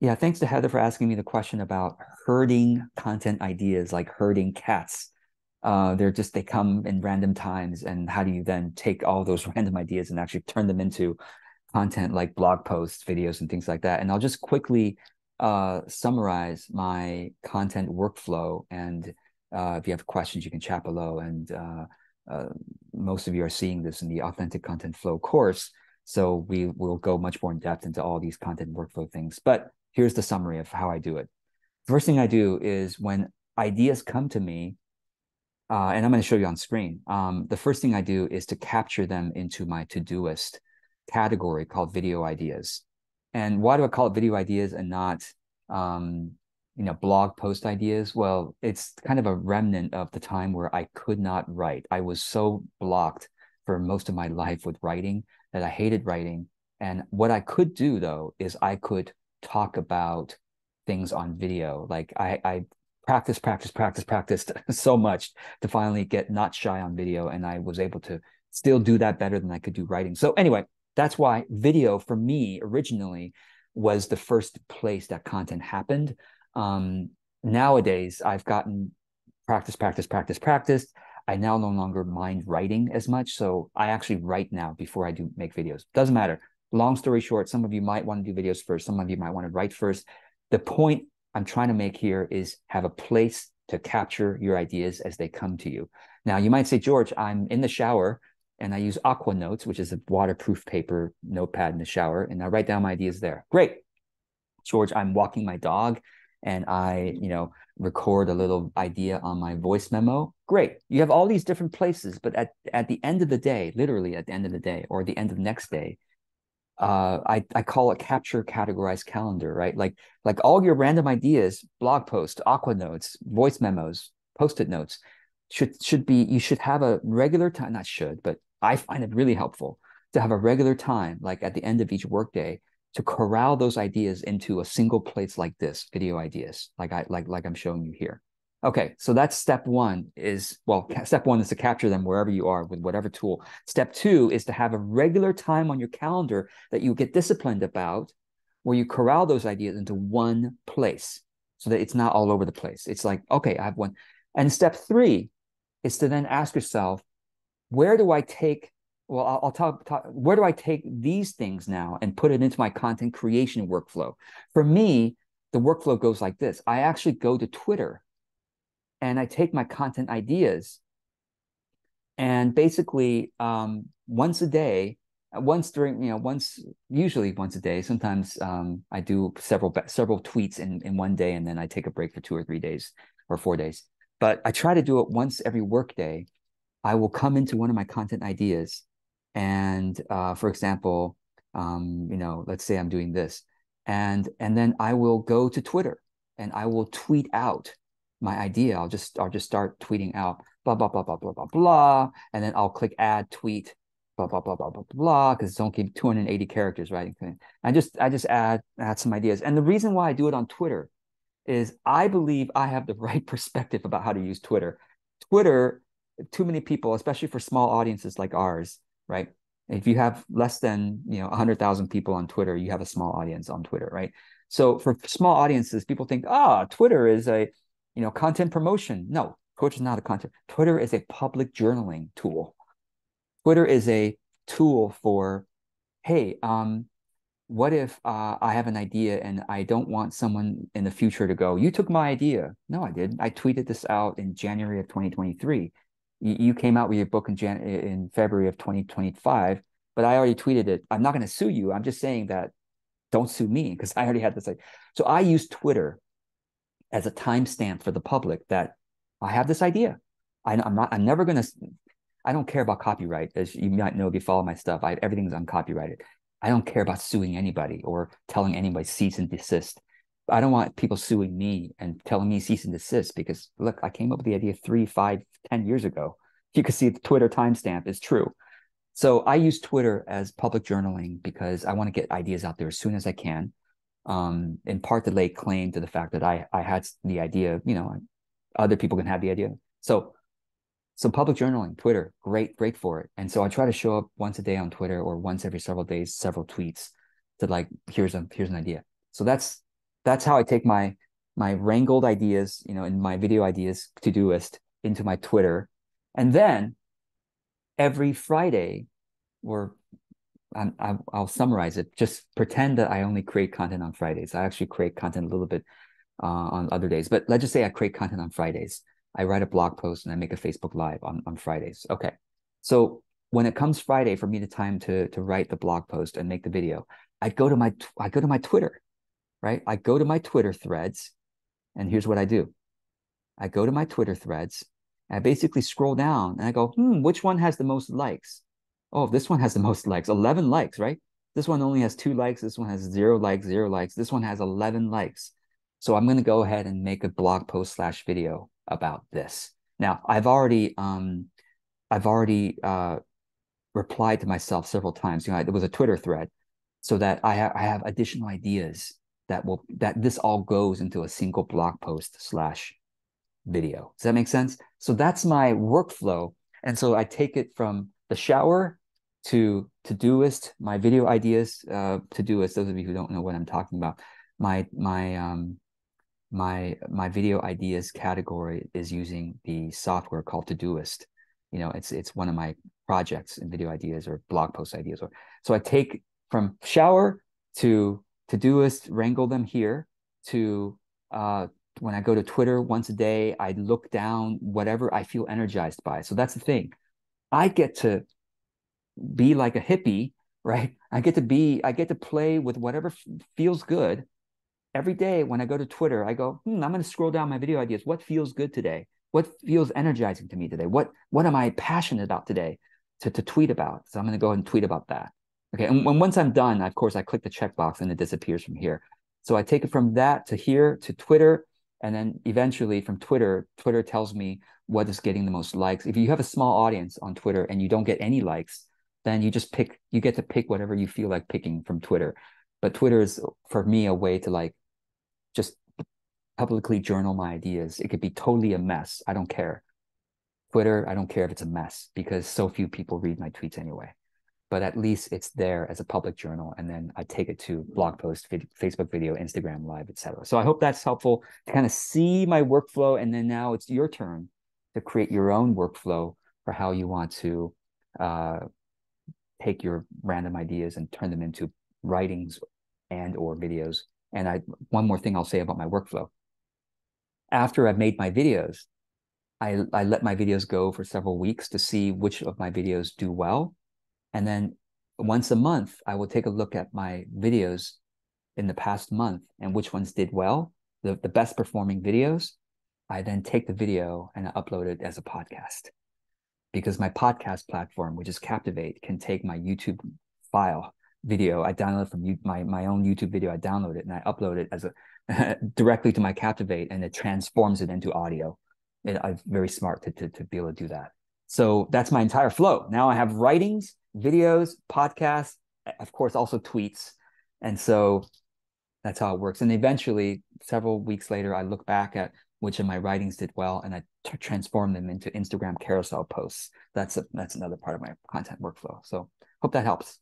Yeah, thanks to Heather for asking me the question about herding content ideas, like herding cats. Uh, they're just they come in random times, and how do you then take all those random ideas and actually turn them into content like blog posts, videos, and things like that? And I'll just quickly uh, summarize my content workflow. And uh, if you have questions, you can chat below. And uh, uh, most of you are seeing this in the Authentic Content Flow course. So we will go much more in depth into all these content workflow things. But here's the summary of how I do it. First thing I do is when ideas come to me, uh, and I'm going to show you on screen. Um, the first thing I do is to capture them into my To Todoist category called video ideas. And why do I call it video ideas and not, um, you know, blog post ideas? Well, it's kind of a remnant of the time where I could not write. I was so blocked for most of my life with writing that I hated writing. And what I could do though is I could talk about things on video. Like I, I practice, practice, practice, practiced so much to finally get not shy on video. And I was able to still do that better than I could do writing. So anyway, that's why video for me originally was the first place that content happened. Um, nowadays, I've gotten practice, practice, practice, practice. I now no longer mind writing as much. So I actually write now before I do make videos. Doesn't matter. Long story short, some of you might want to do videos first. Some of you might want to write first. The point I'm trying to make here is have a place to capture your ideas as they come to you. Now, you might say, George, I'm in the shower and I use Aqua Notes, which is a waterproof paper notepad in the shower, and I write down my ideas there. Great. George, I'm walking my dog and I, you know, record a little idea on my voice memo. Great. You have all these different places, but at, at the end of the day, literally at the end of the day or the end of next day, uh, I, I call it capture categorized calendar, right? Like like all your random ideas, blog posts, aqua notes, voice memos, post-it notes should should be you should have a regular time, not should, but I find it really helpful to have a regular time, like at the end of each workday, to corral those ideas into a single place like this, video ideas, like I like like I'm showing you here. Okay, so that's step one is well, step one is to capture them wherever you are with whatever tool. Step two is to have a regular time on your calendar that you get disciplined about where you corral those ideas into one place so that it's not all over the place. It's like, okay, I have one. And step three is to then ask yourself, where do I take well I'll, I'll talk, talk, where do I take these things now and put it into my content creation workflow? For me, the workflow goes like this. I actually go to Twitter and I take my content ideas and basically um, once a day once during you know once usually once a day sometimes um, i do several several tweets in in one day and then i take a break for two or three days or four days. But i try to do it once every work day. I will come into one of my content ideas, and uh, for example, um, you know, let's say I'm doing this, and and then I will go to Twitter and I will tweet out my idea. I'll just I'll just start tweeting out blah blah blah blah blah blah blah, and then I'll click add tweet blah blah blah blah blah blah because it's only 280 characters, right? I just I just add add some ideas, and the reason why I do it on Twitter is I believe I have the right perspective about how to use Twitter. Twitter too many people, especially for small audiences like ours, right? If you have less than you know 100,000 people on Twitter, you have a small audience on Twitter, right? So for small audiences, people think, ah, Twitter is a you know content promotion. No, Twitter is not a content. Twitter is a public journaling tool. Twitter is a tool for, hey, um, what if uh, I have an idea and I don't want someone in the future to go, you took my idea. No, I did. I tweeted this out in January of 2023 you came out with your book in Jan in February of 2025, but I already tweeted it. I'm not going to sue you. I'm just saying that don't sue me because I already had this. Like, so I use Twitter as a timestamp for the public that I have this idea. I, am not. I'm never going to. I don't care about copyright, as you might know if you follow my stuff. I, everything's uncopyrighted. I don't care about suing anybody or telling anybody cease and desist. I don't want people suing me and telling me cease and desist because look, I came up with the idea three, five, ten years ago. You can see the Twitter timestamp is true. So I use Twitter as public journaling because I want to get ideas out there as soon as I can. Um, in part to lay claim to the fact that I I had the idea, you know, other people can have the idea. So so public journaling, Twitter, great, great for it. And so I try to show up once a day on Twitter or once every several days, several tweets to like, here's a here's an idea. So that's that's how I take my my wrangled ideas, you know, in my video ideas to do list into my Twitter, and then every Friday, or I, will summarize it. Just pretend that I only create content on Fridays. I actually create content a little bit uh, on other days, but let's just say I create content on Fridays. I write a blog post and I make a Facebook Live on, on Fridays. Okay. So when it comes Friday for me the time to to write the blog post and make the video, I go to my I go to my Twitter, right? I go to my Twitter threads, and here's what I do. I go to my Twitter threads, I basically scroll down and I go, hmm, which one has the most likes? Oh, this one has the most likes, 11 likes, right? This one only has two likes. This one has zero likes, zero likes. This one has 11 likes. So I'm going to go ahead and make a blog post slash video about this. Now, I've already um, I've already uh, replied to myself several times. You know, it was a Twitter thread, so that I have I have additional ideas that will that this all goes into a single blog post slash video. Does that make sense? So that's my workflow, and so I take it from the shower to To Todoist, my video ideas uh, Todoist. Those of you who don't know what I'm talking about, my my um my my video ideas category is using the software called Todoist. You know, it's it's one of my projects and video ideas or blog post ideas. Or so I take from shower to Todoist, wrangle them here to uh, when I go to Twitter once a day, I look down whatever I feel energized by. So that's the thing. I get to be like a hippie, right? I get to be, I get to play with whatever f- feels good every day when I go to Twitter, I go, hmm, I'm going to scroll down my video ideas. What feels good today? What feels energizing to me today? What what am I passionate about today to, to tweet about? So I'm going to go and tweet about that. Okay. And when, once I'm done, of course, I click the checkbox and it disappears from here. So I take it from that to here to Twitter. And then eventually from Twitter, Twitter tells me what is getting the most likes. If you have a small audience on Twitter and you don't get any likes, then you just pick, you get to pick whatever you feel like picking from Twitter. But Twitter is for me a way to like just publicly journal my ideas. It could be totally a mess. I don't care. Twitter, I don't care if it's a mess because so few people read my tweets anyway. But at least it's there as a public journal, and then I take it to blog post, vid- Facebook video, Instagram live, etc. So I hope that's helpful to kind of see my workflow, and then now it's your turn to create your own workflow for how you want to uh, take your random ideas and turn them into writings and or videos and I one more thing I'll say about my workflow. After I've made my videos, I, I let my videos go for several weeks to see which of my videos do well. And then once a month, I will take a look at my videos in the past month and which ones did well, the, the best performing videos. I then take the video and I upload it as a podcast because my podcast platform, which is Captivate, can take my YouTube file video. I download from my my own YouTube video. I download it and I upload it as a directly to my Captivate, and it transforms it into audio. It, I'm very smart to, to to be able to do that. So that's my entire flow. Now I have writings, videos, podcasts, of course, also tweets, and so that's how it works. And eventually, several weeks later, I look back at which of my writings did well, and I t- transform them into Instagram carousel posts. That's a, that's another part of my content workflow. So hope that helps.